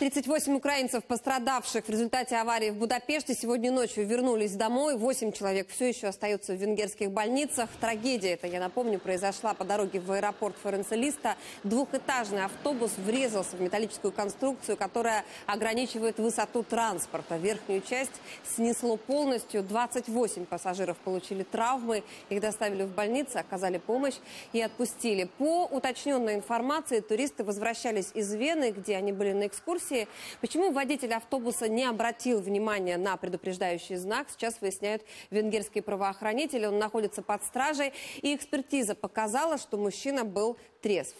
38 украинцев, пострадавших в результате аварии в Будапеште, сегодня ночью вернулись домой. Восемь человек все еще остаются в венгерских больницах. Трагедия эта, я напомню, произошла по дороге в аэропорт Ференцелиста. Двухэтажный автобус врезался в металлическую конструкцию, которая ограничивает высоту транспорта. Верхнюю часть снесло полностью. 28 пассажиров получили травмы. Их доставили в больницу, оказали помощь и отпустили. По уточненной информации, туристы возвращались из Вены, где они были на экскурсии экскурсии. Почему водитель автобуса не обратил внимания на предупреждающий знак, сейчас выясняют венгерские правоохранители. Он находится под стражей, и экспертиза показала, что мужчина был трезв.